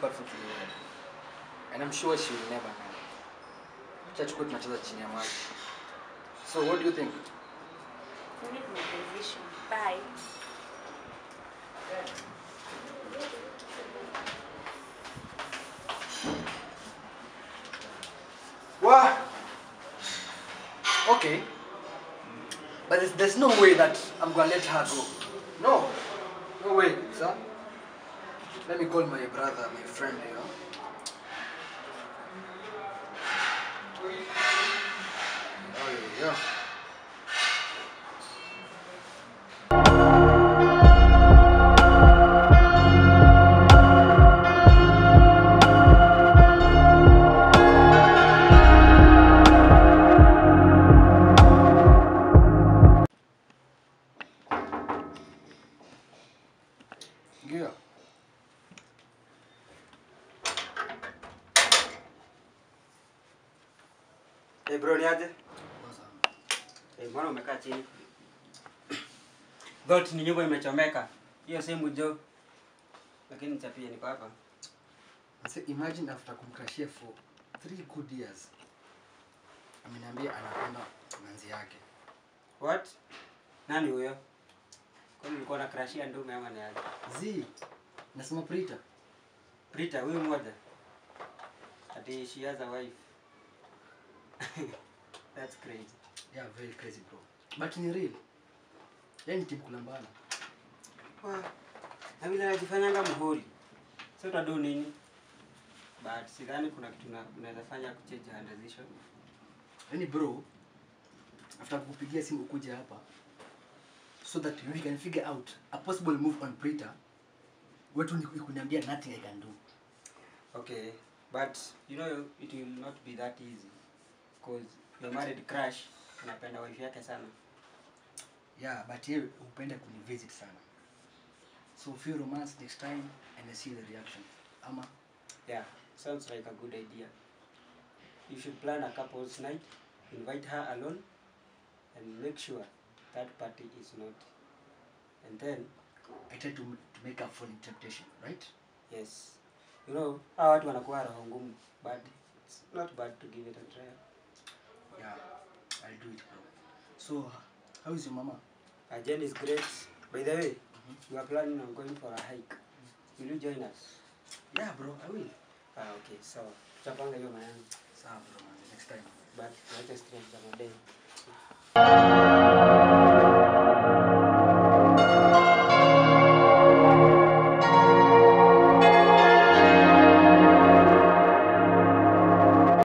perfectly well. And I'm sure she will never know. Tutachukua tunacheza chini ya maji. So what do you think? You need my decision. Bye. What? Okay. But there's, there's no way that I'm gonna let her go. No. No way, sir. Let me call my brother, my friend, you know. Oh, yeah, yeah. Hey bro, ni aje? Hey, mbona umekaa chini? Dot ni nyumba imechomeka. Hiyo simu jo. Lakini chapie niko hapa. So imagine after kumkrashia for three good years ameniambia anapenda manzi yake. What? Nani huyo? Kwani ulikuwa na crashia ndume ama ni aje? Zi. nasema Prita. Prita huyu mmoja. Ati she has a wife. That's crazy. Yeah, very crazy bro. But ni real. Yaani timu kulambana. Wa. Na vile anajifanyanga muhuri. Sasa utadu nini? But sidhani kuna kitu na- unaweza fanya kuchange hand decision. Yaani bro, after kukupigia simu kuja hapa so that we can figure out a possible move on Prita. Wetu ni kuniambia nothing I can do. Okay, but you know it will not be that easy because your married crush anapenda wife yake sana. Yeah, but yeye hupenda kunivisit sana. So few romance next time and I see the reaction. Ama Yeah, sounds like a good idea. You should plan a couple's night, invite her alone, and make sure that party is not. And then, I try to, to make for the temptation, right? yes, you know, hawa watu wanakuwa roho ngumu, but it's not bad to give it a try. Yeah, I'll do it, bro. So, how is your mama? Uh, Jen is great. By the way, we are planning on going for a hike. Will you join us? Yeah, bro, I will. Ah, okay, so Tutapanga hiyo maneno. Sawa, bro. Next time. But wacha stress za madeni.